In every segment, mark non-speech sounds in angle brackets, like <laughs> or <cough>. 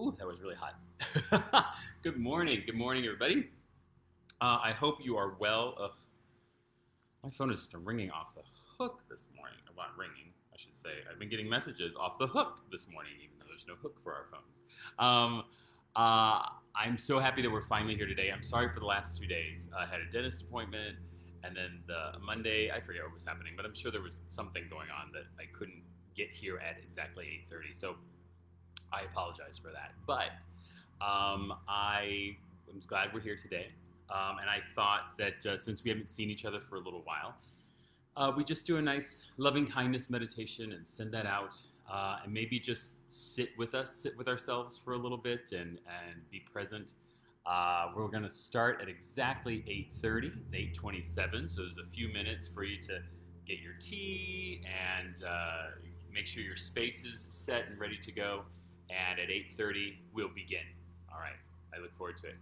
Ooh, that was really hot. <laughs> Good morning. Good morning, everybody. Uh, I hope you are well. Uh, my phone has been ringing off the hook this morning. Well, not ringing, I should say. I've been getting messages off the hook this morning, even though there's no hook for our phones. Um, uh, I'm so happy that we're finally here today. I'm sorry for the last two days. I had a dentist appointment, and then the Monday, I forget what was happening, but I'm sure there was something going on that I couldn't get here at exactly 8:30. So I apologize for that. But um, I am glad we're here today. Um, and I thought that uh, since we haven't seen each other for a little while, uh, we just do a nice loving kindness meditation and send that out. Uh, and maybe just sit with us, sit with ourselves for a little bit and, and be present. Uh, we're going to start at exactly 8.30. It's 8.27, so there's a few minutes for you to get your tea and uh, make sure your space is set and ready to go and at 8.30 we'll begin. All right, I look forward to it.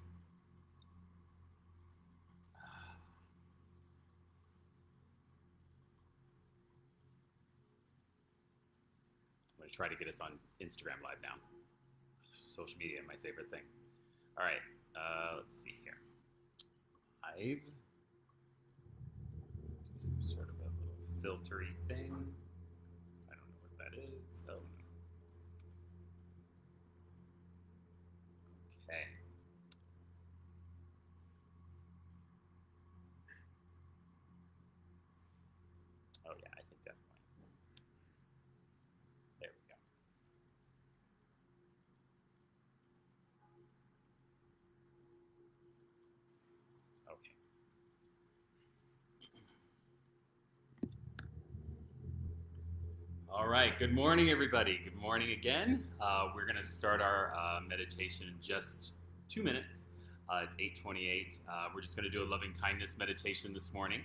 I'm going to try to get us on Instagram Live now. Social media, my favorite thing. All right, uh, let's see here. Live. Do some sort of a little filtery thing. I don't know what that is. So Okay. Oh yeah, I think definitely. There we go. Okay. All right. Good morning, everybody. Good morning again. Uh, we're going to start our uh, meditation in just two minutes. Uh, it's 8:28. Uh, we're just going to do a loving kindness meditation this morning,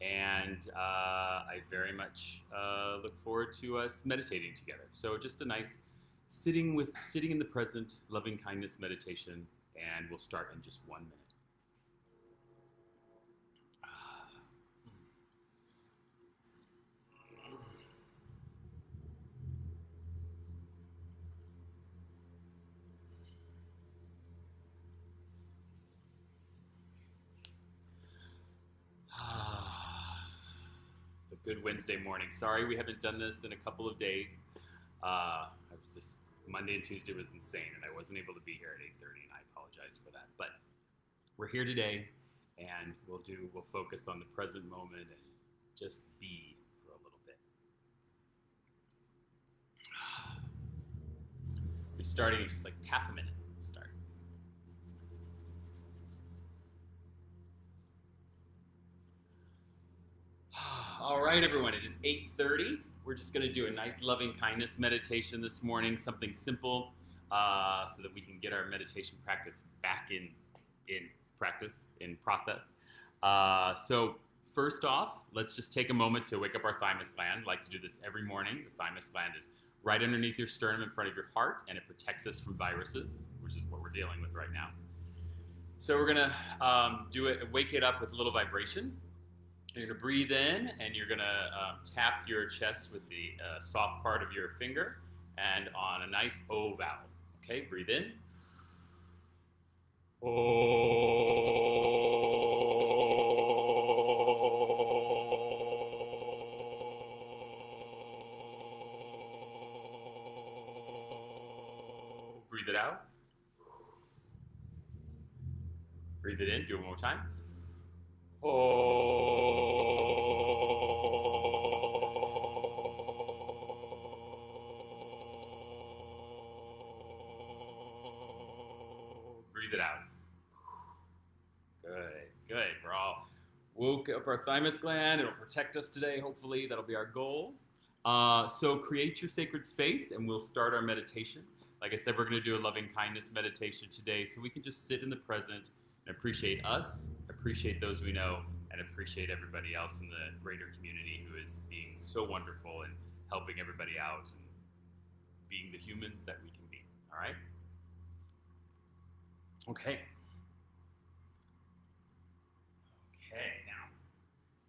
and uh, I very much uh, look forward to us meditating together. So just a nice sitting with sitting in the present, loving kindness meditation, and we'll start in just one minute. Good Wednesday morning. Sorry we haven't done this in a couple of days. Uh, I was just Monday and Tuesday was insane, and I wasn't able to be here at 8:30, and I apologize for that. But we're here today, and we'll do we'll focus on the present moment and just be for a little bit. <sighs> We're starting in just like half a minute. We'll start. All right, everyone. It is 8:30. We're just going to do a nice loving kindness meditation this morning, something simple, uh, so that we can get our meditation practice back in in practice in process. Uh, so first off, let's just take a moment to wake up our thymus gland. I like to do this every morning. The thymus gland is right underneath your sternum in front of your heart, and it protects us from viruses, which is what we're dealing with right now. So we're gonna um, do it, wake it up with a little vibration. You're gonna breathe in, and you're gonna um, tap your chest with the uh, soft part of your finger, and on a nice O vowel. Okay, breathe in. Breathe it out. Breathe it in. Do it one more time. Breathe it out. Good, good. We're all woke up our thymus gland. It'll protect us today, hopefully. That'll be our goal. Uh, so create your sacred space and we'll start our meditation. Like I said, we're going to do a loving kindness meditation today so we can just sit in the present and appreciate us, appreciate those we know, and appreciate everybody else in the greater community who is being so wonderful and helping everybody out and being the humans that we can be. All right? Okay. Okay, now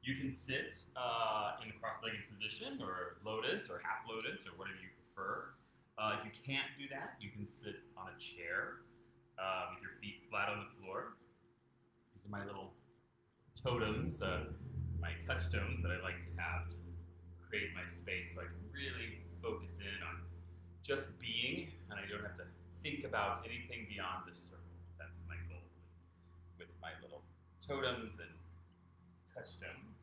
you can sit uh, in a cross-legged position or lotus or half lotus or whatever you prefer. Uh, if you can't do that, you can sit on a chair uh, with your feet flat on the floor. These are my little totems, uh, my touchstones that I like to have to create my space so I can really focus in on just being and I don't have to think about anything beyond this circle. That's my goal with my little totems and touchstones.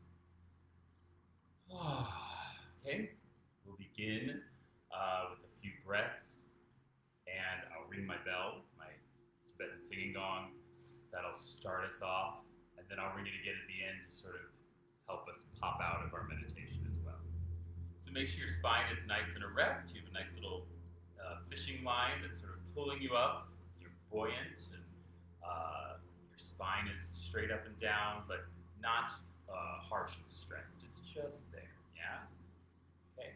<sighs> okay, we'll begin uh, with a few breaths, and I'll ring my bell, my Tibetan singing gong. That'll start us off, and then I'll ring it again at the end to sort of help us pop out of our meditation as well. So make sure your spine is nice and erect. You have a nice little uh, fishing line that's sort of pulling you up. You're buoyant, and uh, your spine is straight up and down, but not uh, harsh and stressed. It's just there. Yeah. Okay.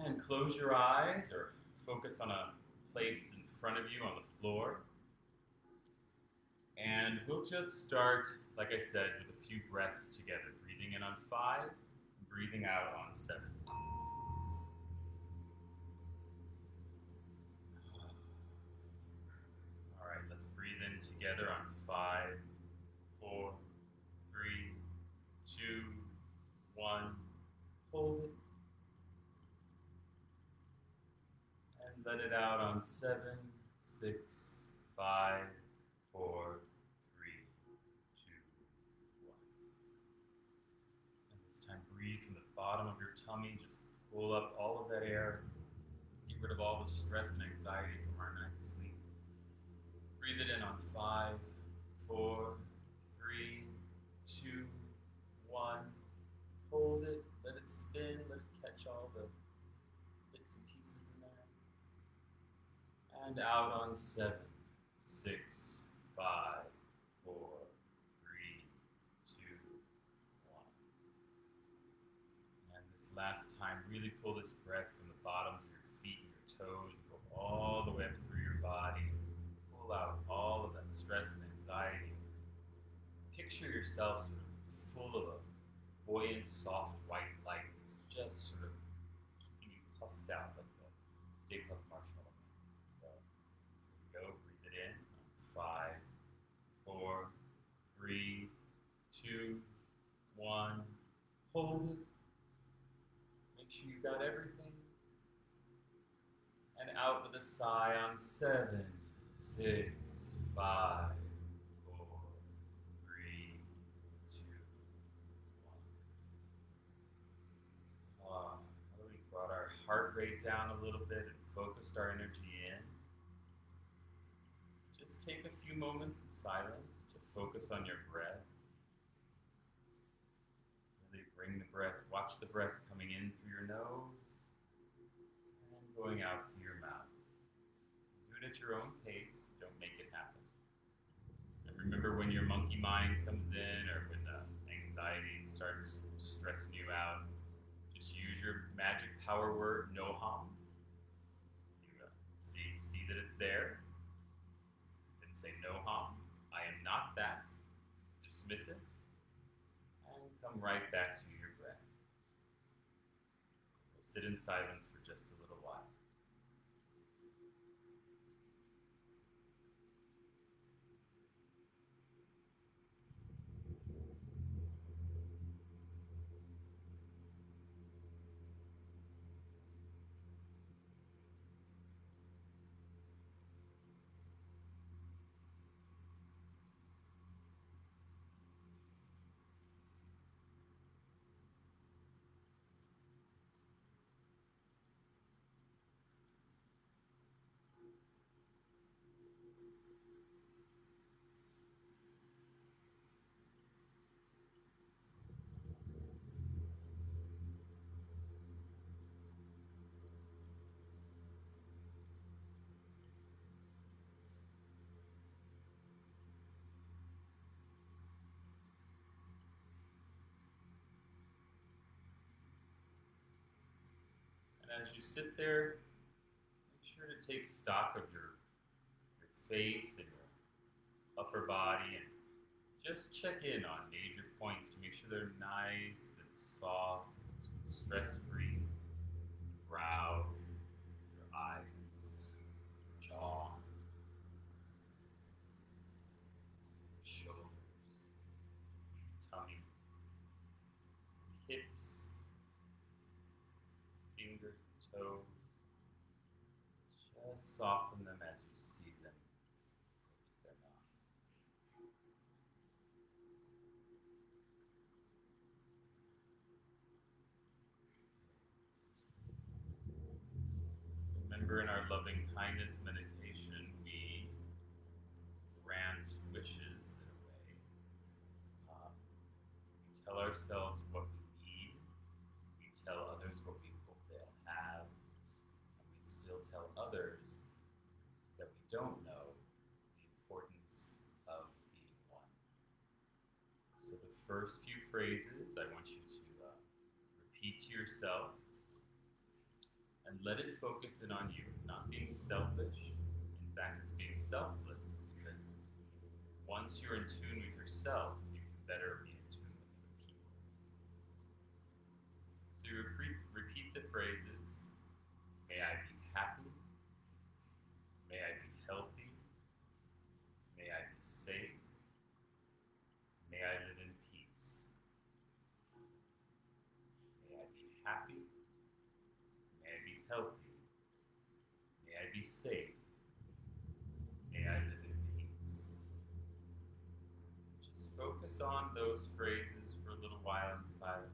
And close your eyes or focus on a place in front of you on the floor. And we'll just start, like I said, with a few breaths together. Breathing in on five, breathing out on seven. All right, let's breathe in together on five, four, three, two, one. Hold it. And let it out on seven, six, five, four, three, two, one. And this time, breathe from the bottom of your tummy. Just pull up all of that air. Get rid of all the stress and anxiety from our night's sleep. Breathe it in on five, four, three, two, one. Hold it. Let it spin. Let it catch all the bits and pieces in there. And out on seven, six, five, four, three, two, one. And this last time, really pull this breath from the bottoms of your feet and your toes, and go all the way up through your body. Pull out all of that stress and anxiety. Picture yourself sort of full of a buoyant, soft white light that's just sort of keeping you puffed out like the Stay Puft Marshmallow Man. So go, breathe it in. Five, four, three, two, one. Hold it. Make sure you got everything. And out with a sigh on seven, six, five, four, three, two, one. Uh, we brought our heart rate down a little bit and focused our energy in. Just take a few moments in silence to focus on your breath. Really bring the breath, watch the breath your nose and going out through your mouth. Do it at your own pace, don't make it happen. And remember when your monkey mind comes in or when the anxiety starts stressing you out, just use your magic power word, no. You uh, see, see that it's there. Then say no hum. I am not that. Dismiss it. And come right back to your breath. We'll sit in silence for just a little while. And as you sit there, make sure to take stock of your, your face and your upper body and just check in on major points to make sure they're nice and soft, stress free. Brow, your tummy, hips, fingers, toes. Just soften them as you see them. They're not. Remember in our loving kindness meditation, we grant wishes in a way. Um, we tell ourselves what we need, we tell others what we hope they'll have, and we still tell others don't know the importance of being one. So, the first few phrases I want you to uh, repeat to yourself and let it focus in on you. It's not being selfish. In fact, it's being selfless because once you're in tune with yourself, you can better be in tune with other people. So you repeat, repeat the phrases May I be happy. May I be healthy. May I be safe. May I live in peace. May I be happy. May I be healthy. May I safe. I live in peace. Just focus on those phrases for a little while in silence.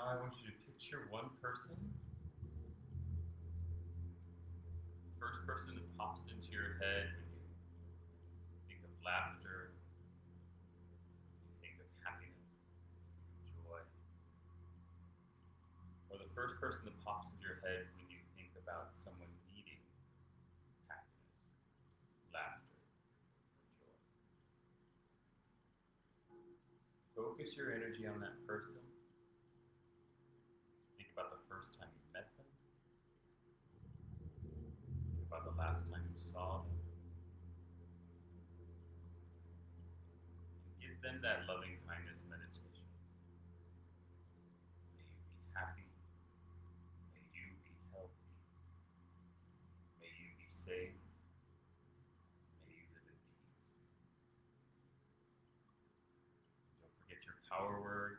now I want you to picture one person. First person that pops into your head when you think of laughter, you think of happiness, joy. Or the first person that pops into your head when you think about someone needing happiness, laughter, or joy. Focus your energy on that person. say May you live in peace. Don't forget your power word.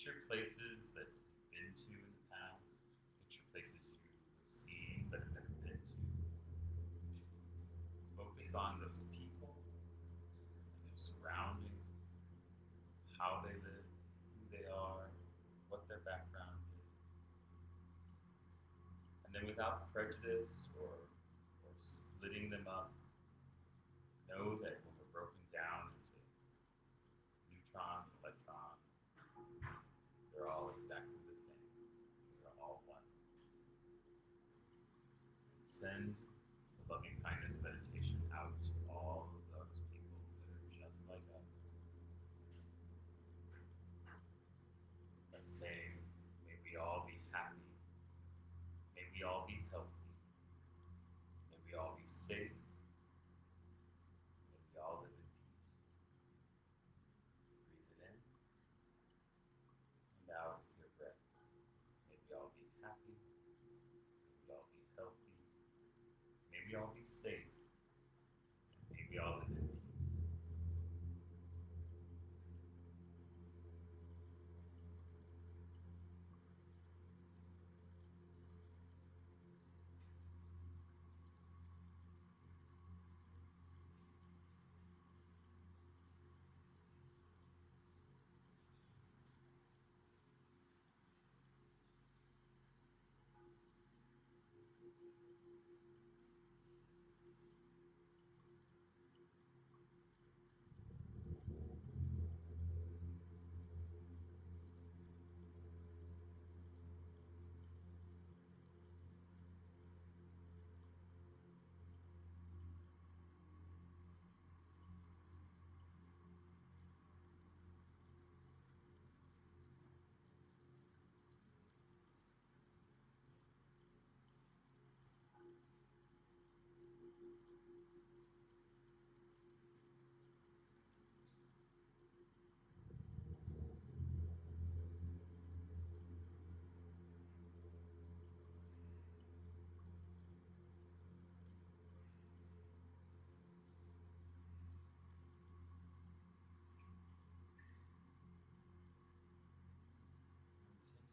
picture places that you've been to in the past, picture places you've seen but have never been to. Focus on those people, their surroundings, how they live, who they are, what their background is. And then without prejudice or, or splitting them up, know that send the loving kindness meditation out.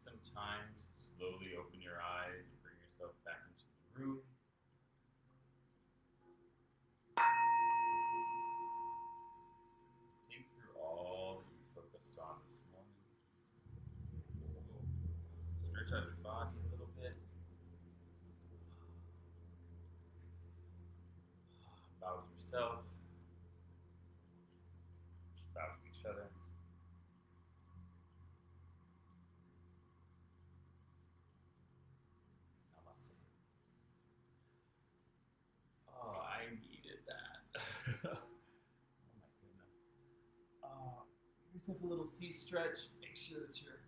Some time to slowly open your eyes and bring yourself back into the room. Think through all that you focused on this morning. Stretch out your body a little bit. Bow yourself. Bow to each other. Namaste. Oh, I needed that. oh my goodness. Uh, a little C stretch. Make sure that you're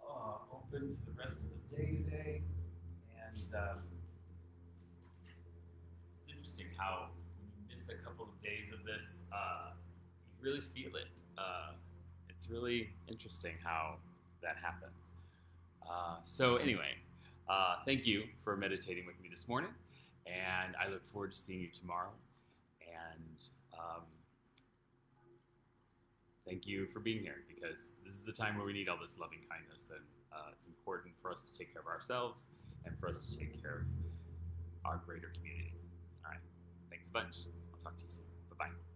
uh, open to the rest of the day today. And um, it's interesting how you miss a couple of days of this, uh, you really feel it. Uh, it's really interesting how that happens. Uh, so, anyway, uh, thank you for meditating with me this morning, and I look forward to seeing you tomorrow. And um, thank you for being here because this is the time where we need all this loving kindness, and uh, it's important for us to take care of ourselves and for us to take care of our greater community. All right, thanks a bunch. I'll talk to you soon. Bye bye.